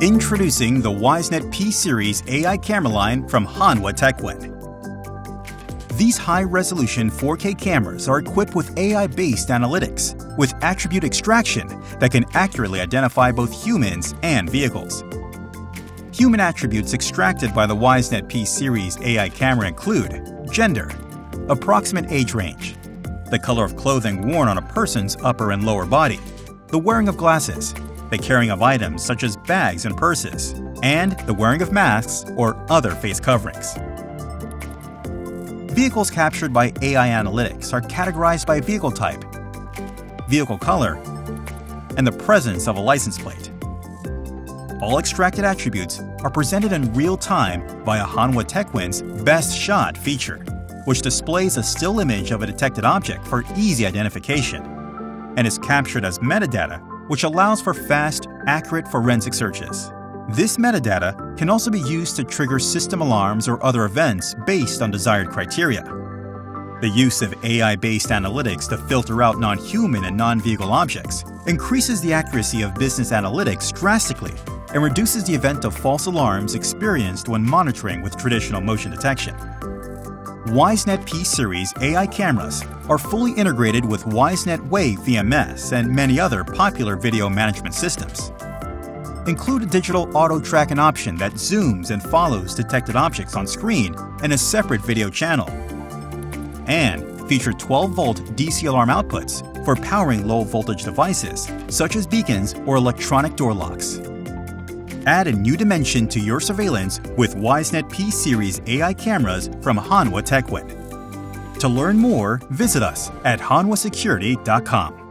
Introducing the WiseNet P-Series AI camera line from Hanwha Techwin. These high-resolution 4K cameras are equipped with AI-based analytics with attribute extraction that can accurately identify both humans and vehicles. Human attributes extracted by the WiseNet P-Series AI camera include gender, approximate age range, the color of clothing worn on a person's upper and lower body, the wearing of glasses, the carrying of items such as bags and purses, and the wearing of masks or other face coverings. Vehicles captured by AI analytics are categorized by vehicle type, vehicle color, and the presence of a license plate. All extracted attributes are presented in real time via Hanwha Techwin's Best Shot feature, which displays a still image of a detected object for easy identification and is captured as metadata which allows for fast, accurate forensic searches. This metadata can also be used to trigger system alarms or other events based on desired criteria. The use of AI-based analytics to filter out non-human and non-vehicle objects increases the accuracy of business analytics drastically and reduces the event of false alarms experienced when monitoring with traditional motion detection. WiseNet P-Series AI cameras are fully integrated with WiseNet Wave VMS and many other popular video management systems. Include a digital auto tracking option that zooms and follows detected objects on screen in a separate video channel. And feature 12-volt DC alarm outputs for powering low-voltage devices such as beacons or electronic door locks. Add a new dimension to your surveillance with WiseNet P-Series AI cameras from Hanwha Techwin. To learn more, visit us at hanwhasecurity.com.